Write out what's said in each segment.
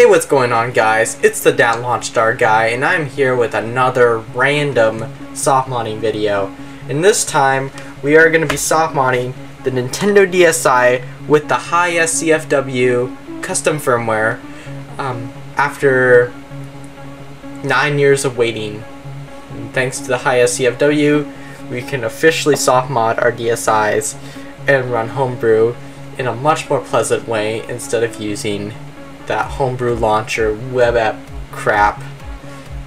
Hey, what's going on guys? It's the Dat Launch Star guy, and I'm here with another random soft modding video. And this time, we are going to be soft modding the Nintendo DSi with the Hi-S CFW custom firmware um, after nine years of waiting. And thanks to the Hi-S CFW, we can officially soft mod our DSIs and run homebrew in a much more pleasant way instead of using that homebrew launcher web app crap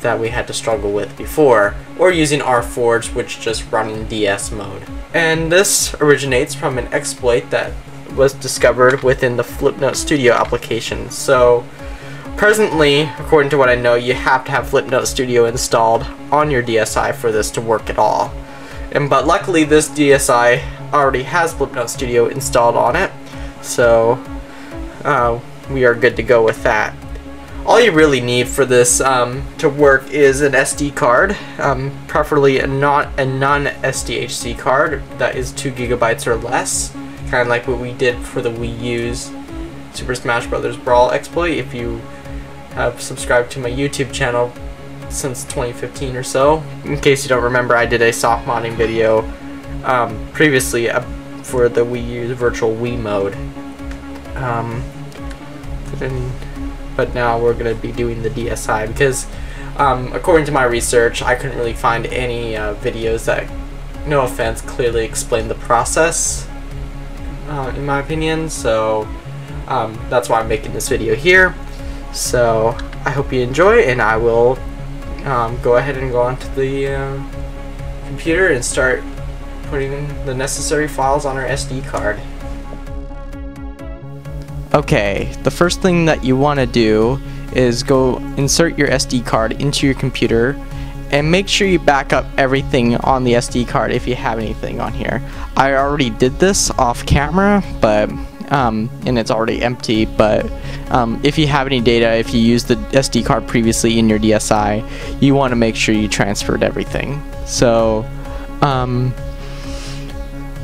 that we had to struggle with before, or using RForge, which just run in DS mode. And this originates from an exploit that was discovered within the Flipnote Studio application. So, presently, according to what I know, you have to have Flipnote Studio installed on your DSi for this to work at all. And but luckily, this DSi already has Flipnote Studio installed on it, so uh, we are good to go with that. All you really need for this um, to work is an SD card, um, preferably a not a non-SDHC card that is two gigabytes or less, kind of like what we did for the Wii U's Super Smash Bros. Brawl exploit. If you have subscribed to my YouTube channel since 2015 or so, in case you don't remember, I did a soft modding video um, previously uh, for the Wii U's Virtual Wii mode. Um, and, but now we're going to be doing the DSi because um, according to my research I couldn't really find any uh, videos that no offense clearly explain the process uh, in my opinion so um, that's why I'm making this video here so I hope you enjoy and I will um, go ahead and go onto the uh, computer and start putting the necessary files on our SD card. Okay, the first thing that you want to do is go insert your SD card into your computer and make sure you back up everything on the SD card if you have anything on here. I already did this off camera, but um, and it's already empty, but um, if you have any data, if you used the SD card previously in your DSi, you want to make sure you transferred everything. So, um,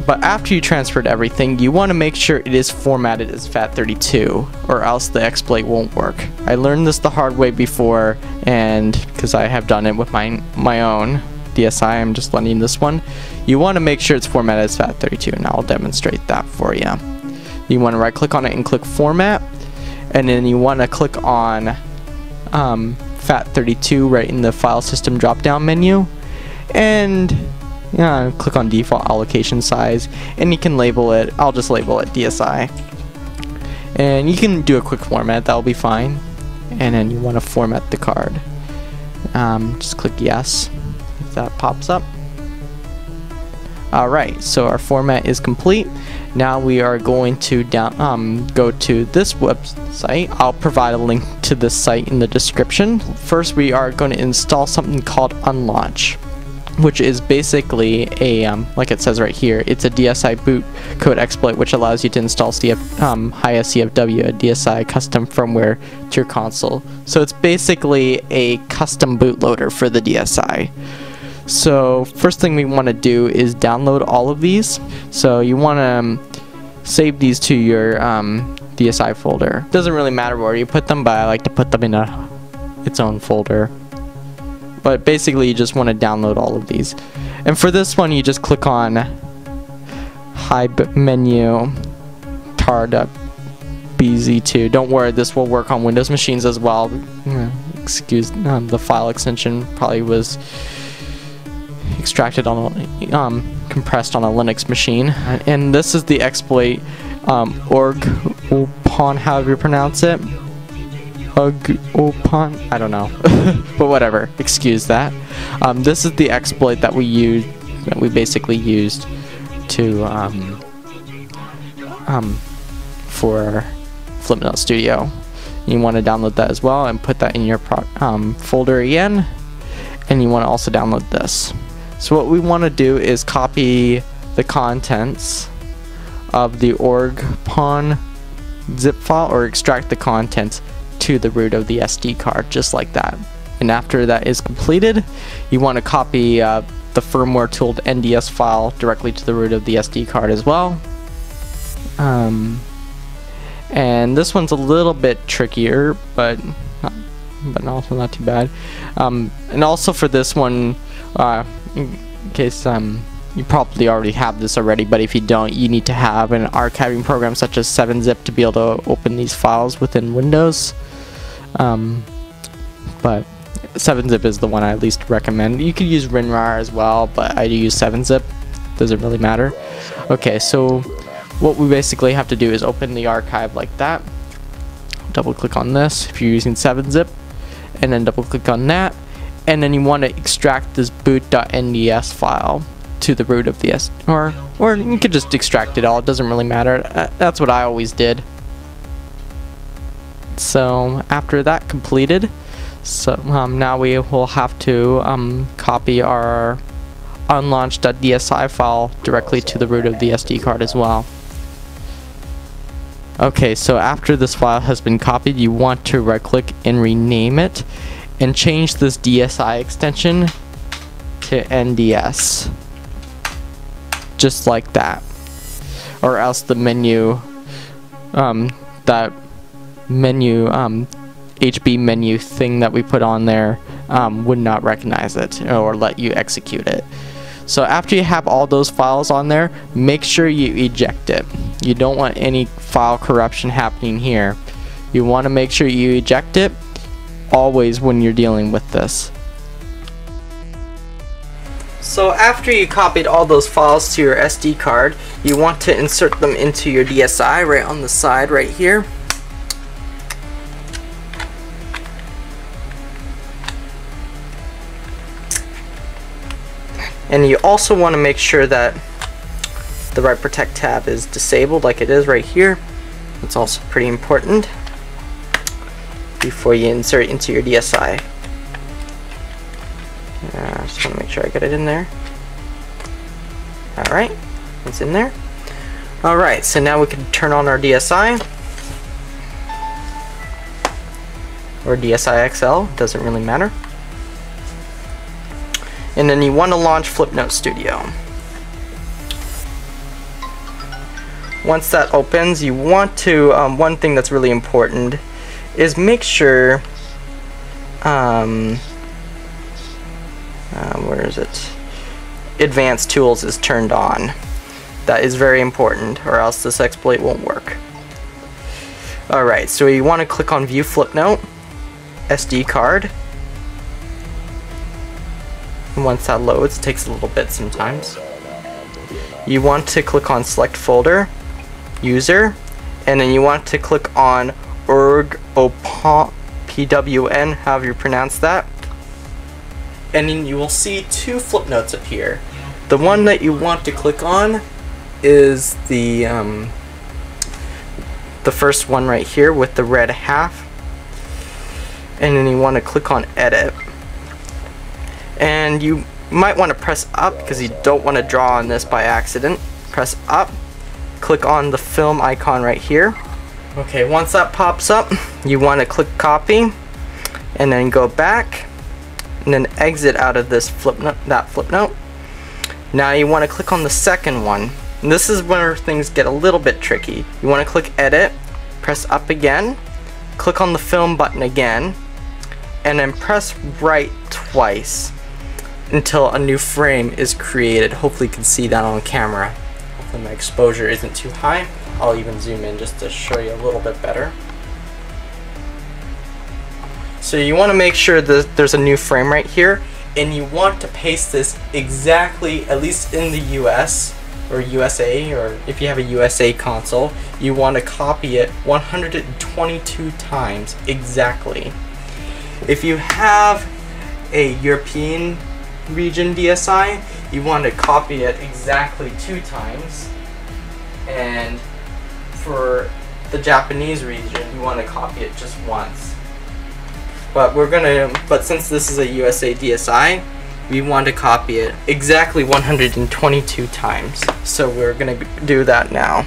but after you transferred everything, you want to make sure it is formatted as FAT32 or else the exploit won't work. I learned this the hard way before and because I have done it with my, my own DSi, I'm just letting this one. You want to make sure it's formatted as FAT32 and I'll demonstrate that for you. You want to right click on it and click format and then you want to click on um, FAT32 right in the file system drop down menu and yeah, click on default allocation size and you can label it, I'll just label it DSi. And you can do a quick format, that'll be fine. And then you want to format the card. Um, just click yes if that pops up. Alright, so our format is complete. Now we are going to down, um, go to this website. I'll provide a link to this site in the description. First we are going to install something called Unlaunch which is basically a, um, like it says right here, it's a DSi boot code exploit which allows you to install CF, um, CFW, a DSi custom firmware to your console. So it's basically a custom bootloader for the DSi. So first thing we want to do is download all of these. So you want to um, save these to your um, DSi folder. Doesn't really matter where you put them, but I like to put them in a its own folder but basically you just want to download all of these. And for this one you just click on hide menu tar.bz2 don't worry this will work on Windows machines as well. Excuse um, the file extension probably was extracted on a, um, compressed on a Linux machine. And this is the exploit um, org upon however you pronounce it upon I don't know. But whatever. Excuse that. Um, this is the exploit that we used that we basically used to um, um, for Flipnote Studio. You want to download that as well and put that in your um, folder again. And you want to also download this. So what we want to do is copy the contents of the org pawn zip file or extract the contents to the root of the SD card just like that. And after that is completed, you want to copy uh, the firmware tooled NDS file directly to the root of the SD card as well. Um, and this one's a little bit trickier, but not, but also not too bad. Um, and also for this one, uh, in case um, you probably already have this already, but if you don't, you need to have an archiving program such as 7-zip to be able to open these files within Windows. Um, but 7-zip is the one I least recommend. You could use WinRAR as well, but I do use 7-zip. Doesn't really matter. Okay, so what we basically have to do is open the archive like that. Double click on this if you're using 7-zip, and then double click on that, and then you want to extract this boot.nds file to the root of the S or or you could just extract it all. It doesn't really matter. Uh, that's what I always did. So after that completed, so um, now we will have to um, copy our unlaunched.dsi file directly to the root of the SD card as well. Okay, so after this file has been copied, you want to right click and rename it and change this DSI extension to NDS just like that or else the menu um, that menu um, HB menu thing that we put on there um, would not recognize it or let you execute it. So after you have all those files on there, make sure you eject it. You don't want any file corruption happening here. You want to make sure you eject it always when you're dealing with this. So after you copied all those files to your SD card, you want to insert them into your DSI right on the side right here. And you also want to make sure that the Write Protect tab is disabled like it is right here. It's also pretty important before you insert into your DSI. Uh, just want to make sure I get it in there. Alright, it's in there. Alright, so now we can turn on our DSI. Or DSI XL, doesn't really matter. And then you want to launch Flipnote Studio. Once that opens, you want to, um, one thing that's really important is make sure um, um, where is it? Advanced Tools is turned on. That is very important, or else this exploit won't work. Alright, so you want to click on View Flipnote, SD card. Once that loads, it takes a little bit sometimes. You want to click on Select Folder, User, and then you want to click on org PWN, however you pronounce that and then you will see two flip notes appear. The one that you want to click on is the um, the first one right here with the red half and then you want to click on edit and you might want to press up because you don't want to draw on this by accident press up click on the film icon right here okay once that pops up you want to click copy and then go back and then exit out of this flip note, that flip note. Now you want to click on the second one. And this is where things get a little bit tricky. You want to click edit, press up again, click on the film button again, and then press right twice until a new frame is created. Hopefully you can see that on camera. Hopefully my exposure isn't too high. I'll even zoom in just to show you a little bit better. So you want to make sure that there's a new frame right here and you want to paste this exactly, at least in the US or USA, or if you have a USA console, you want to copy it 122 times exactly. If you have a European region DSI, you want to copy it exactly two times. And for the Japanese region, you want to copy it just once. But we're gonna, but since this is a USA DSI, we want to copy it exactly 122 times. So we're gonna do that now.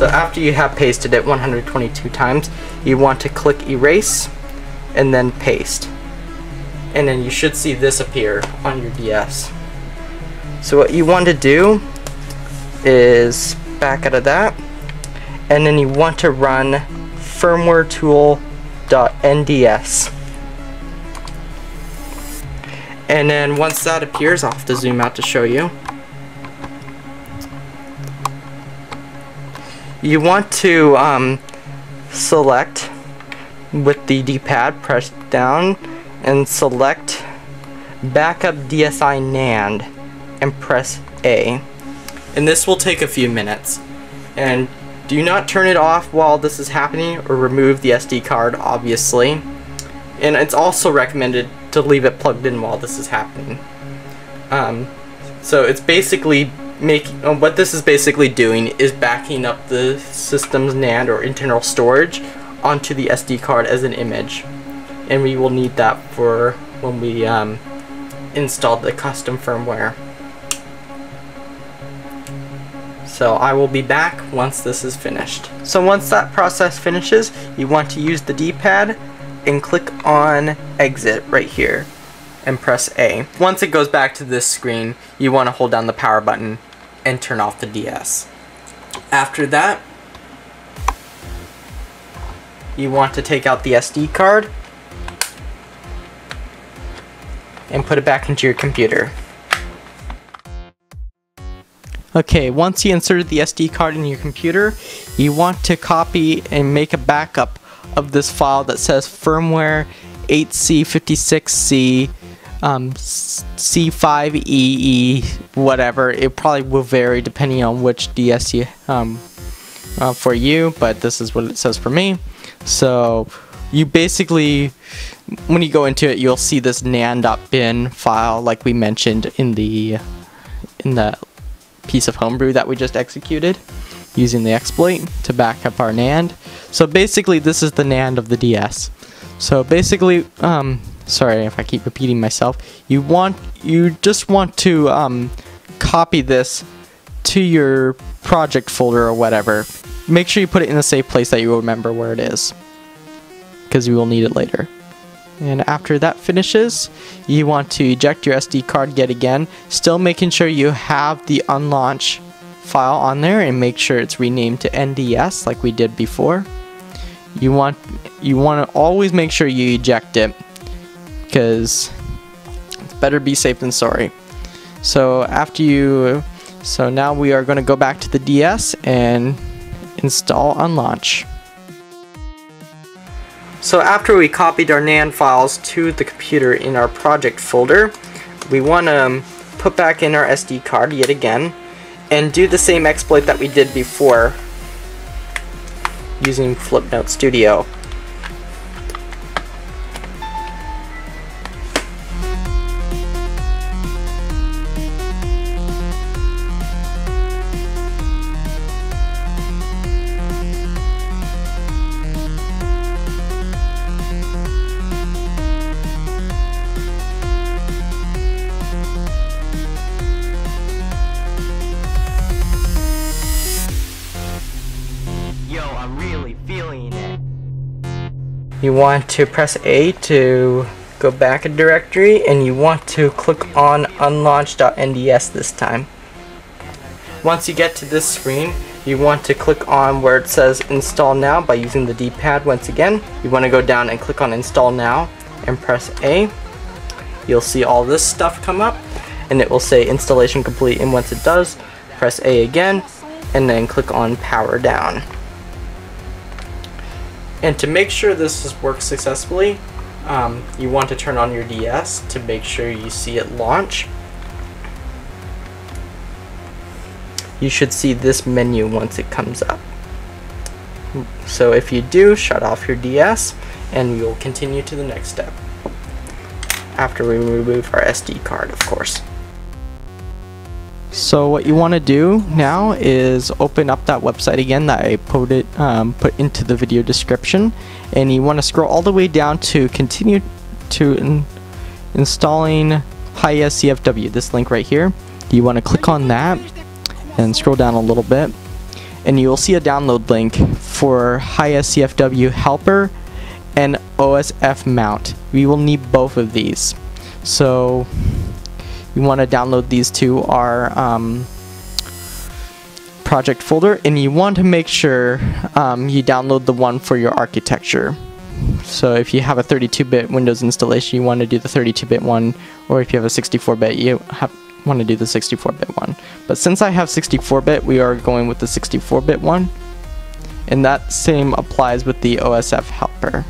So after you have pasted it 122 times, you want to click erase and then paste. And then you should see this appear on your DS. So what you want to do is back out of that and then you want to run firmware tool.nds and then once that appears I'll have to zoom out to show you you want to um, select with the d-pad press down and select backup DSI NAND and press A. And this will take a few minutes. And do not turn it off while this is happening or remove the SD card obviously. And it's also recommended to leave it plugged in while this is happening. Um, so it's basically uh, what this is basically doing is backing up the system's NAND or internal storage onto the SD card as an image. And we will need that for when we um, install the custom firmware. So I will be back once this is finished. So once that process finishes you want to use the d-pad and click on exit right here and press A. Once it goes back to this screen, you want to hold down the power button and turn off the DS. After that, you want to take out the SD card and put it back into your computer. Okay, once you inserted the SD card in your computer, you want to copy and make a backup of this file that says firmware 8C56C um, C5EE, whatever. It probably will vary depending on which DS you, um, uh, for you, but this is what it says for me. So you basically, when you go into it, you'll see this nand.bin file like we mentioned in the in the piece of homebrew that we just executed using the exploit to back up our NAND. So basically this is the NAND of the DS. So basically, um, sorry if I keep repeating myself, you want, you just want to um, copy this to your project folder or whatever. Make sure you put it in a safe place that you remember where it is. Because you will need it later. And after that finishes, you want to eject your SD card yet again, still making sure you have the unlaunch file on there and make sure it's renamed to NDS like we did before. You want you want to always make sure you eject it because it's better be safe than sorry. So after you so now we are going to go back to the DS and install unlaunch. So after we copied our NAND files to the computer in our project folder, we want to um, put back in our SD card yet again and do the same exploit that we did before using Flipnote Studio. You want to press A to go back a directory and you want to click on unlaunch.nds this time. Once you get to this screen, you want to click on where it says install now by using the d-pad once again. You want to go down and click on install now and press A. You'll see all this stuff come up and it will say installation complete and once it does, press A again and then click on power down. And to make sure this works successfully, um, you want to turn on your DS to make sure you see it launch. You should see this menu once it comes up. So if you do, shut off your DS and we will continue to the next step. After we remove our SD card, of course. So what you want to do now is open up that website again that I put it um, put into the video description, and you want to scroll all the way down to continue to in installing HiCFW. This link right here. You want to click on that and scroll down a little bit, and you will see a download link for HiSCFW helper and OSF mount. We will need both of these. So you want to download these to our um, project folder and you want to make sure um, you download the one for your architecture. So if you have a 32-bit Windows installation, you want to do the 32-bit one, or if you have a 64-bit, you have, want to do the 64-bit one. But since I have 64-bit, we are going with the 64-bit one, and that same applies with the OSF helper.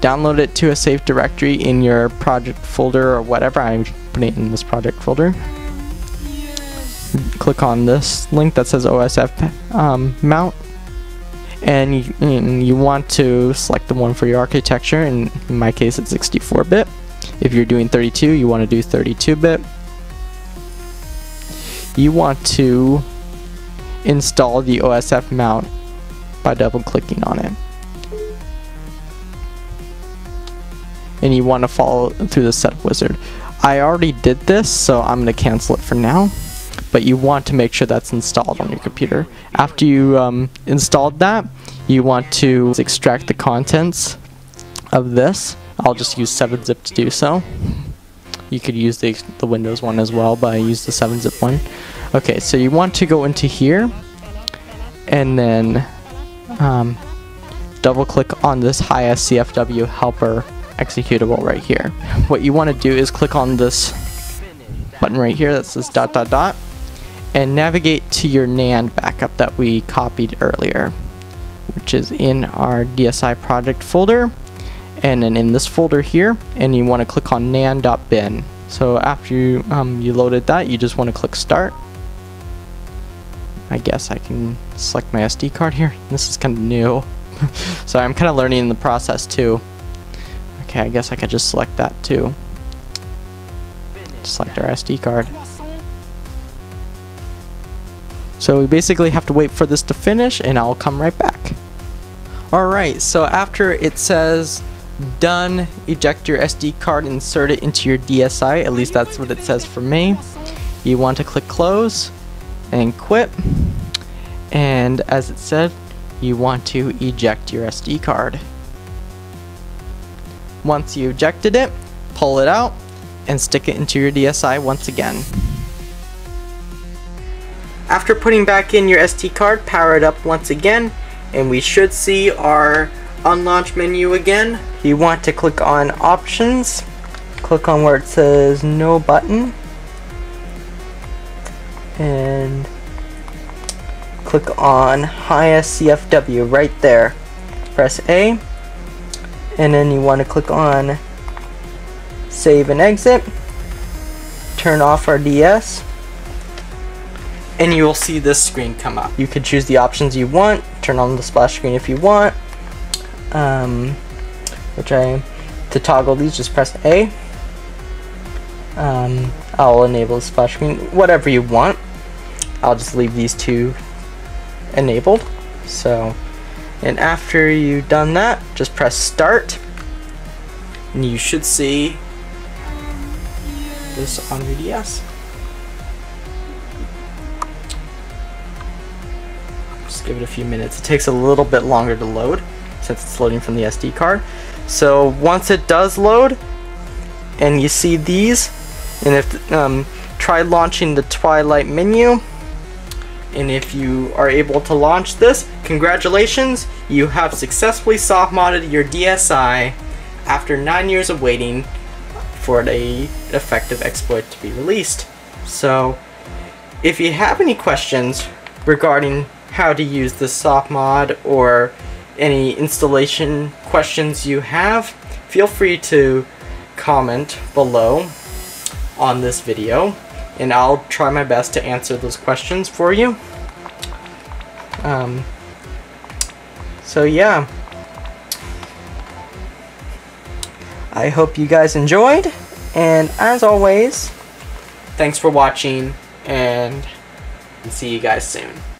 Download it to a safe directory in your project folder or whatever. I'm putting it in this project folder. Click on this link that says OSF um, mount. And you, and you, want to select the one for your architecture. And in my case it's 64-bit if you're doing 32 you want to do 32-bit you want to install the OSF mount by double clicking on it and you want to follow through the setup wizard I already did this so I'm going to cancel it for now but you want to make sure that's installed on your computer. After you um, installed that, you want to extract the contents of this. I'll just use 7-zip to do so. You could use the, the Windows one as well, but I use the 7-zip one. Okay, so you want to go into here, and then um, double click on this HiSCFW helper executable right here. What you want to do is click on this button right here that says dot dot dot and navigate to your NAND backup that we copied earlier, which is in our DSI project folder, and then in this folder here, and you want to click on nand.bin. So after you, um, you loaded that, you just want to click start. I guess I can select my SD card here. This is kind of new. so I'm kind of learning in the process too. Okay, I guess I could just select that too. Select our SD card. So we basically have to wait for this to finish and I'll come right back. Alright, so after it says done, eject your SD card, insert it into your DSI, at least that's what it says for me. You want to click close and quit. And as it said, you want to eject your SD card. Once you ejected it, pull it out and stick it into your DSI once again. After putting back in your SD card, power it up once again, and we should see our unlaunch menu again. You want to click on options, click on where it says no button, and click on HiSCFW right there. Press A, and then you want to click on save and exit, turn off our DS, and you will see this screen come up. You could choose the options you want, turn on the splash screen if you want, um, which I, to toggle these just press A. Um, I'll enable the splash screen, whatever you want. I'll just leave these two enabled. So, and after you've done that, just press start, and you should see this on your DS. Just give it a few minutes. It takes a little bit longer to load since it's loading from the SD card. So once it does load, and you see these, and if um, try launching the Twilight menu, and if you are able to launch this, congratulations, you have successfully soft modded your DSI after 9 years of waiting for a effective exploit to be released. So, if you have any questions regarding how to use the soft mod or any installation questions you have, feel free to comment below on this video and I'll try my best to answer those questions for you. Um, so yeah. I hope you guys enjoyed and as always, thanks for watching and see you guys soon.